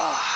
Ah.